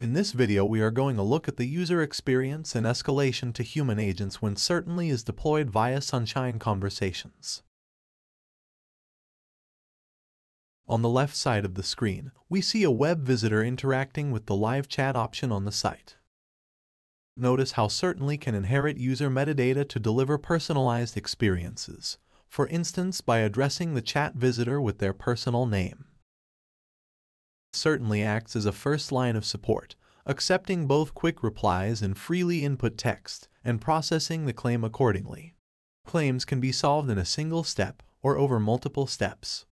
In this video, we are going to look at the user experience and escalation to human agents when Certainly is deployed via Sunshine Conversations. On the left side of the screen, we see a web visitor interacting with the live chat option on the site. Notice how Certainly can inherit user metadata to deliver personalized experiences, for instance by addressing the chat visitor with their personal name. Certainly acts as a first line of support, accepting both quick replies and freely input text, and processing the claim accordingly. Claims can be solved in a single step or over multiple steps.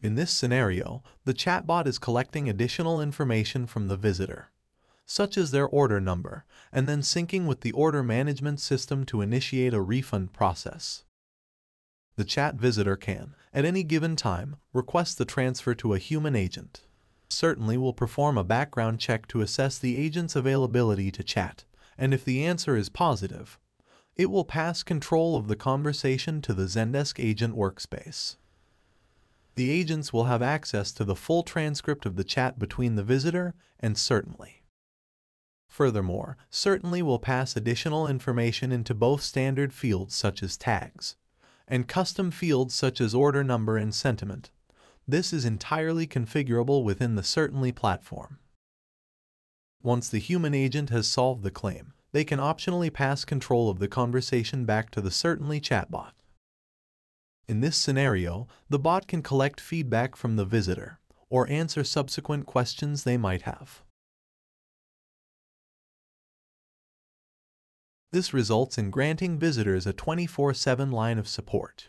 In this scenario, the chatbot is collecting additional information from the visitor, such as their order number, and then syncing with the order management system to initiate a refund process. The chat visitor can, at any given time, request the transfer to a human agent. Certainly will perform a background check to assess the agent's availability to chat, and if the answer is positive, it will pass control of the conversation to the Zendesk agent workspace. The agents will have access to the full transcript of the chat between the visitor and Certainly. Furthermore, Certainly will pass additional information into both standard fields such as tags and custom fields such as order number and sentiment. This is entirely configurable within the Certainly platform. Once the human agent has solved the claim, they can optionally pass control of the conversation back to the Certainly chatbot. In this scenario, the bot can collect feedback from the visitor or answer subsequent questions they might have. This results in granting visitors a 24-7 line of support.